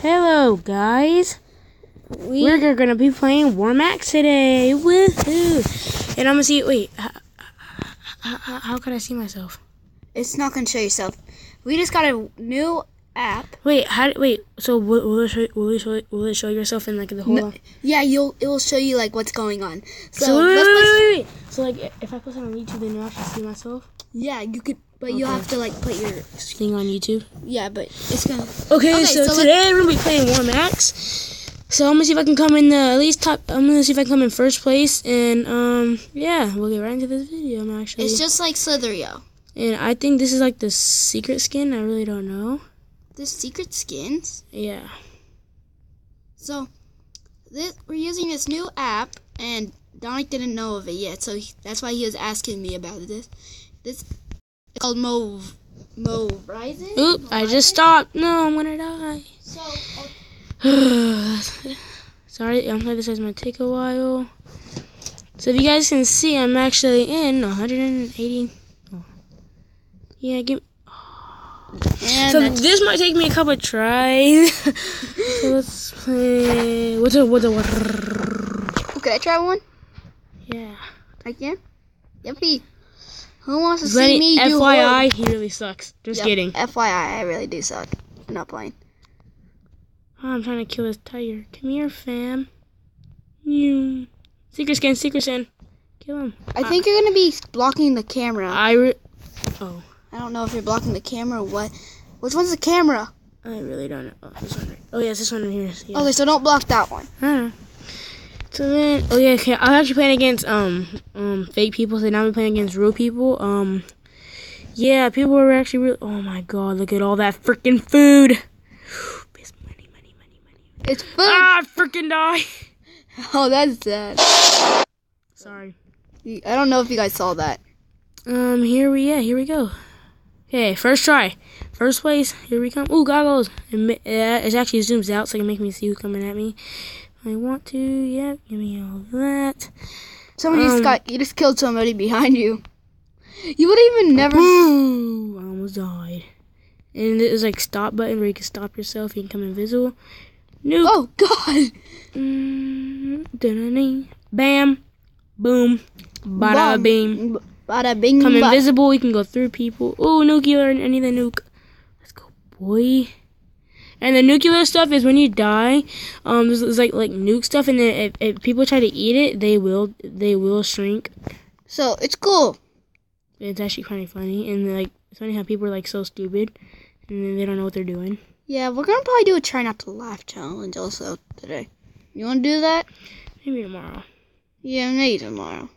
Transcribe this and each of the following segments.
Hello, guys. We, We're gonna be playing Wormax today. Woohoo! And I'm gonna see. Wait, how, how, how could I see myself? it's not gonna show yourself. We just got a new app. Wait, how? Wait. So will, will it show? Will it show? Will it show yourself in like the whole? No- Yeah, you'll it will show you like what's going on. So, So wait, wait, let's wait, play- wait, wait. So like, if I post it on YouTube, then you'll actually see myself. yeah, you could, but you Okay. have to like put your Thing on YouTube. yeah, but it's gonna. Okay, Okay, so, so today we're gonna be playing Wormax. So I'm gonna see if I can come in the at least top. I'm gonna see if I can come in first place, and um, yeah, we'll get right into this video. I'm actually, It's just like Slither.io. and I think this is like the secret skin. I really don't know. The secret skins. Yeah. So, this we're using this new app, and Dominic didn't know of it yet, so he, that's why he was asking me about this. This it's called Move Move Rising. Oop! I just stopped. No, I'm gonna die. So, Sorry, I'm sorry. This is gonna take a while. So if you guys can see, I'm actually in 180. Oh. Yeah, give. and So this might take me a couple of tries. so let's play. What's a what's a what? Could I try one? Yeah. I can. Yippee! Who wants to see me do FYI, he really sucks. Just Yep, kidding. FYI, I really do suck. I'm not playing. Oh, I'm trying to kill this tiger. Come here, fam. You. Secret skin, secret skin. Kill him. I think you're gonna be blocking the camera. I. Re- oh. I don't know if you're blocking the camera or what. Which one's the camera? I really don't know. Oh, this one. Right. Oh, yeah, it's this one right here. Yeah. Okay, so don't block that one. Huh. So then, oh yeah, okay. I'm actually playing against um um fake people. So now I'm playing against real people. Um, yeah, people are actually real. Oh my god, look at all that freaking food. It's money, money, money, money. It's food. Ah, freaking die. Oh, that's sad. Sorry. I don't know if you guys saw that. Um, here we yeah, here we go. Okay, first try, first place. Here we come. Ooh, goggles. It, uh, it actually zooms out so it can make me see who's coming at me. I want to. Yeah, give me all that. Somebody Um, just got. You just killed somebody behind you. You would even never. Ooh, I almost died. And there's like stop button where you can stop yourself. You can come invisible. Nuke. Oh God! Mm. Bam. Boom. Bada bing. Bada bing. Come invisible. You can go through people. Ooh, nuclear. I need the nuke. Let's go, boy. And the nuclear stuff is when you die. Um, there's, there's like like nuke stuff, and then if, if people try to eat it, they will they will shrink. So it's cool. It's actually kind of funny, and like it's funny how people are like so stupid, and then they don't know what they're doing. Yeah, we're gonna probably do a try not to laugh challenge also today. You wanna do that? Maybe tomorrow. Yeah, maybe tomorrow.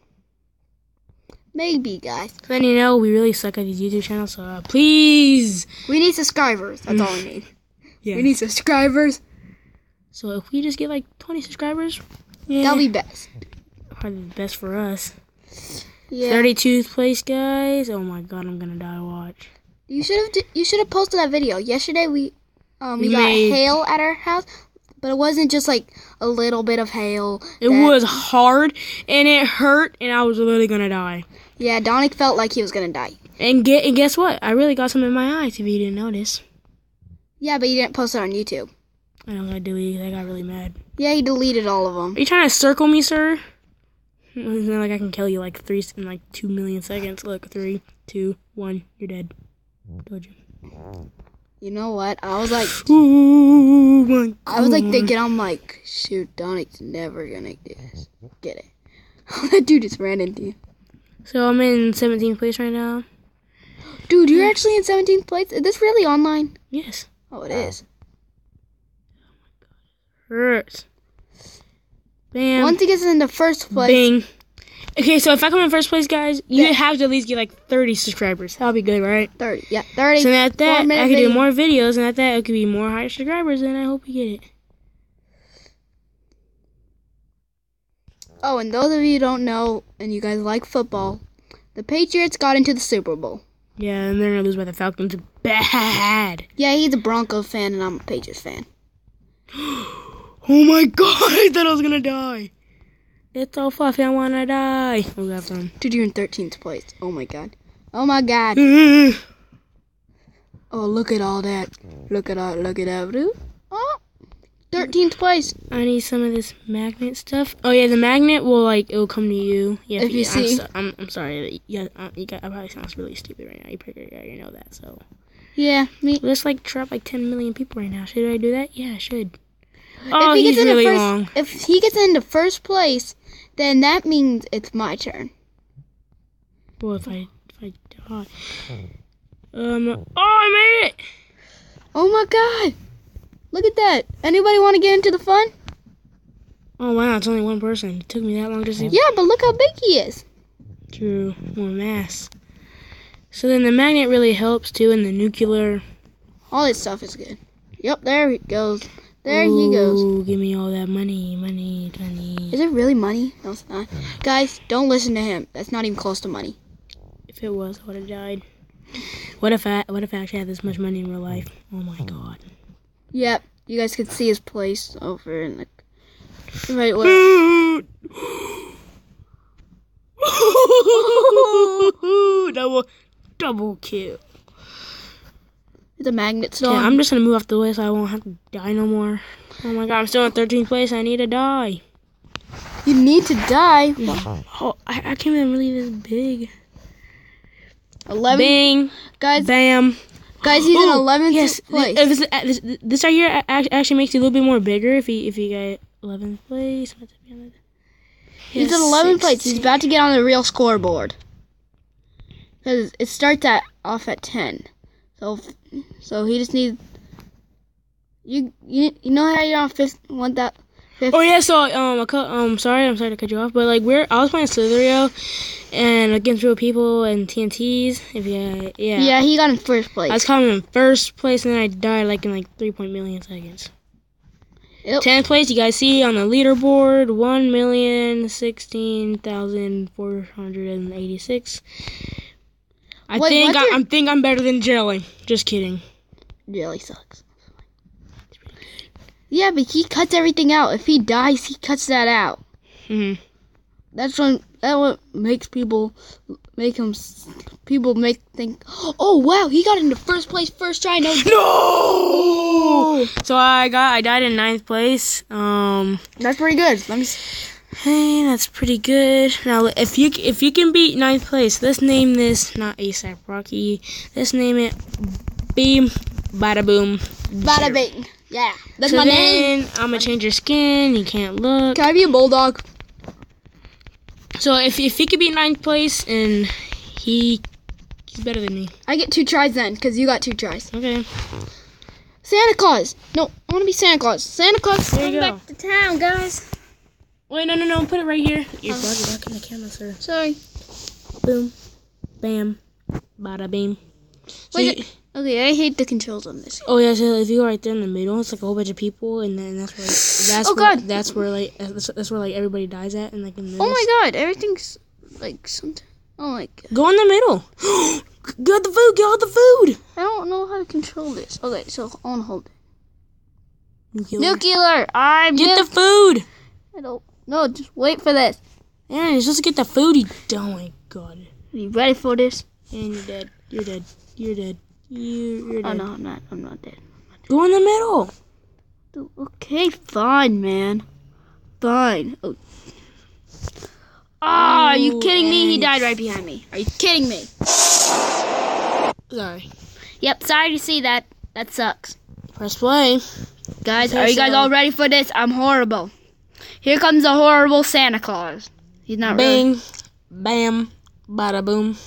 Maybe, guys. Then you know we really suck at these YouTube channels. So uh, please, We need subscribers. That's all we need. Yeah. We need subscribers. so if we just get like 20 subscribers, yeah, That'll be best. probably the best for us. Yeah. 32th place, guys. Oh my god, I'm gonna die. Watch. You should have. You should have posted that video yesterday. We, um, we We got made- hail at our house, but it wasn't just like a little bit of hail. It that- was hard and it hurt, and I was literally gonna die. Yeah, Donick felt like he was gonna die. And get and guess what? I really got some in my eyes. If you didn't notice, Yeah, but you didn't post it on YouTube. I know I deleted. It. I got really mad. Yeah, he deleted all of them. Are you trying to circle me, sir? It's not like I can kill you like three in like two million seconds. Look, three, two, one, you're dead. Told you. You know what? I was like, Ooh, my I was like thinking, I'm like, shoot, Donick's never gonna get it. Get it? Oh, that dude just ran into you. So I'm in 17th place right now. Dude, you're actually in 17th place. Is this really online? Yes. Oh, it is. Oh my god, it hurts. Bam. Once he gets in the first place, Bing. Okay, so if I come in first place, guys, you Yeah. have to at least get like 30 subscribers. That'll be good, right? 30. Yeah, 30. So at that, I can do more videos, and at that, it could be more higher subscribers, and I hope you get it. Oh, and those of you who don't know, and you guys like football, the Patriots got into the Super Bowl. Yeah, and they're gonna lose by the Falcons. Bad. Yeah, he's a Broncos fan, and I'm a Patriots fan. Oh my god, I thought I was gonna die. It's so fluffy, I wanna die. Where's that from? Dude, you're in 13th place. Oh my god. Oh my god. Oh, look at all that. Look at all, look at that. Dude. Oh, 13th place. I need some of this magnet stuff. Oh yeah, the magnet will like it will come to you. Yeah, If you I'm, see. so- I'm, I'm sorry. Yeah, uh, you got, I probably sounds really stupid right now. You probably already know that. So Yeah, me. let's like trap like 10 million people right now. Should I do that? Yeah, I should. Oh, if he he's gets really first, long. if he gets into first place, then that means it's my turn. Well, if I if I die. Um. Oh, I made it. Oh my god! Look at that. Anybody want to get into the fun? Oh wow, it's only one person. It took me that long to see. Yeah, but look how big he is. True, more mass. So then the magnet really helps too, and the nuclear. All this stuff is good. Yep, there he goes. There he goes. Give me all that money, money, money. Is it really money? No, it's not. Guys, don't listen to him. That's not even close to money. If it was, I would have died. What if I? What if I actually had this much money in real life? Oh my god. Yep, you guys can see his place over in the right where. double, double kill. The magnet still. Yeah, on. I'm just gonna move off the way so I won't have to die no more. Oh my god, I'm still in 13th place. I need to die. You need to die. Oh, I, I can't even really this big. Eleven Bing, guys. bam. Guys, he's in Ooh, eleventh Yes, place. if this, uh, this, this right here actually makes you a little bit more bigger if you if you get 11th place. He's in 11th place. He's about to get on the real scoreboard. Because it starts at off at 10. So so he just needs. You you, you know how you're on fifth one that. Oh yeah, so um, I cut, um, sorry, I'm sorry to cut you off, but like we're I was playing Slither.io, and against real people and TNTs. If you, yeah, Yeah, he got in first place. I was coming in first place, and then I died like in like three point million seconds. Yep. Tenth place, you guys see on the leaderboard, one million sixteen thousand four hundred and eighty six. I Wait, think I, your- I'm think I'm better than Jelly. Just kidding. Jelly sucks. Yeah, but he cuts everything out. If he dies, he cuts that out. hmm That's when that what makes people make him people make think. Oh wow, he got into first place first try. No, No. So I got I died in ninth place. Um. that's pretty good. Let me. Hey, that's pretty good. Now, if you if you can beat ninth place, let's name this not ASAP Rocky. Let's name it Beam Bada Boom. Bada bing. Yeah, that's so my name. I'm gonna change your skin. You can't look. Can I be a bulldog? So if if he could beat ninth place and he he's better than me. I get two tries then, cause you got two tries. Okay. Santa Claus. No, I want to be Santa Claus. Santa Claus. There you come go. back to town, guys. Wait, no, no, no. Put it right here. You're um, back in the camera, sir. Sorry. Boom, bam, bada beam. So Wait, you- Okay, I hate the controls on this. Oh yeah, so if you go right there in the middle, it's like a whole bunch of people, and then that's where that's Oh, where, God. that's where like that's, that's where like everybody dies at, and like in the middle. Oh my god, everything's like something. Oh my god. Go in the middle. get the food. Get all the food. I don't know how to control this. Okay, so to hold it. Nuclear. Nuclear. I'm Get nu- the food. I don't. No, just wait for this. Aaron, you're supposed to get the food. You oh my god. Are you ready for this? And you're dead. You're dead. You're dead. You, you're Oh no, I'm not. I'm not dead. Go in the middle. Okay, fine, man. Fine. Oh. Ah, are you kidding me? He died right behind me. Are you kidding me? Sorry. Yep, sorry to see that. That sucks. Press play. Guys, are you guys all ready for this? I'm horrible. Here comes the horrible Santa Claus. He's not really. Bing, bam, bada boom.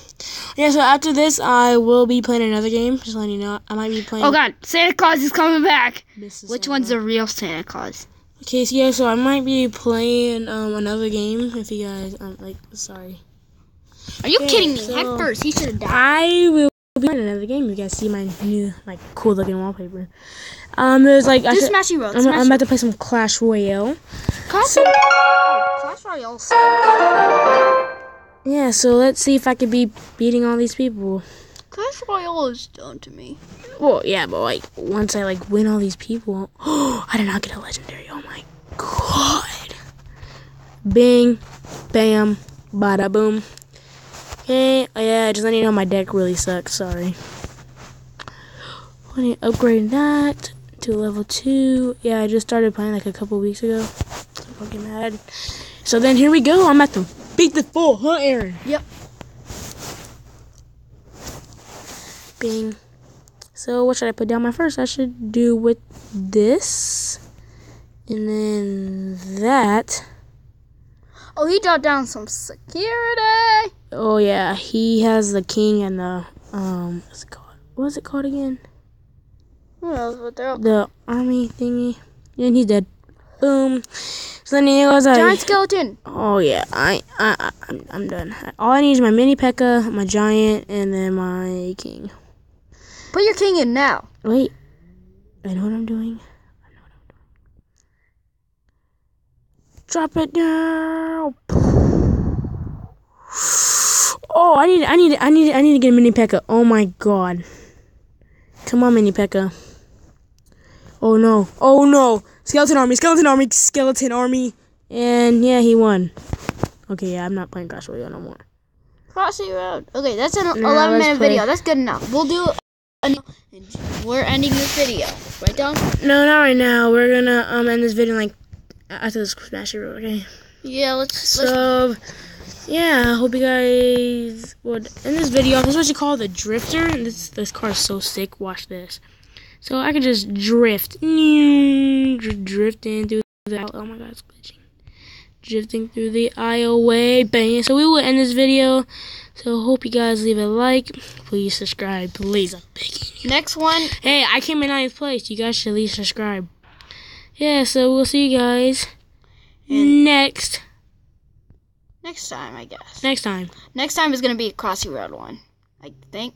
Yeah, so after this, I will be playing another game. Just letting you know, I might be playing. Oh god, Santa Claus is coming back. Is Which Santa. one's the real Santa Claus? Okay, so yeah, so I might be playing um another game. If you guys, um, like, sorry, Are you Okay, kidding me? so- Head first, he should have died. I will be playing another game. You guys see my new like cool looking wallpaper. Um, there's like I Do should, Smashy Road. I'm, Smash I'm about to play some Clash Royale. Clash Royale. Oh, Clash Royale. Yeah, so let's see if I could be beating all these people. Clash Royale is done to me. Well, yeah, but like once I like win all these people, oh, I did not get a legendary. Oh my god! Bing, bam, bada boom. Okay, oh, yeah, just letting you know my deck really sucks. Sorry. Let me upgrade that to level two. Yeah, I just started playing like a couple weeks ago. So fucking mad. So then here we go. I'm at to beat the fool, huh, Aaron? Yep. Bing. So what should I put down my first? I should do with this. And then that. Oh, he dropped down some security. Oh yeah, he has the king and the um what's it called? What's it called again? Who knows what they're up The army thingy. And he's dead. Boom. So then he goes like, Giant skeleton. Oh yeah, I I I- I'm I'm done. All I need is my mini P.E.K.K.A, my giant, and then my king. Put your king in now. Wait, I know what I'm doing. I know what I'm doing. Drop it now. Oh, I need, I need, I need, I need to get a mini P.E.K.K.A. Oh my god. Come on, mini P.E.K.K.A. Oh no! Oh no! Skeleton army! Skeleton army! Skeleton army! And yeah, he won. Okay, yeah, I'm not playing Clash Royale no more. Crossy Road. Okay, that's an Nah, 11 let's minute play. video. That's good enough. We'll do. A, we're ending this video. Right down. No, not right now. We're gonna um end this video like after this Smash Road. Okay. Yeah, let's. let's So, yeah, I hope you guys would in this video. This is what you call the drifter. And this this car is so sick. Watch this. So I can just drift, drifting through the. Oh my god, it's glitching. Drifting through the aisleway, bang. So we will end this video. So hope you guys leave a like. Please subscribe, please. I'm begging you. next one. Hey, I came in ninth place. You guys should at least subscribe. Yeah, so we'll see you guys next Next time, I guess. next time. Next time is gonna be a Crossy Road one. I think.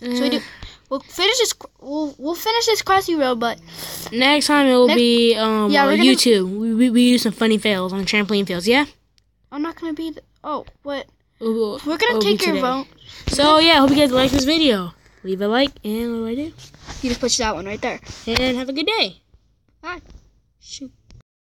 So we do. Uh, We'll finish this. We'll we'll finish this Crossy Road, but Next time it will Next- be um Yeah, we're gonna- We, we we do some funny fails on trampoline fails. Yeah. I'm not gonna be. The, oh, what? We're We're gonna take your vote. So yeah, hope you guys like this video. Leave a like and what do I do? You just push that one right there. And have a good day. Bye. Shoot.